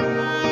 Bye.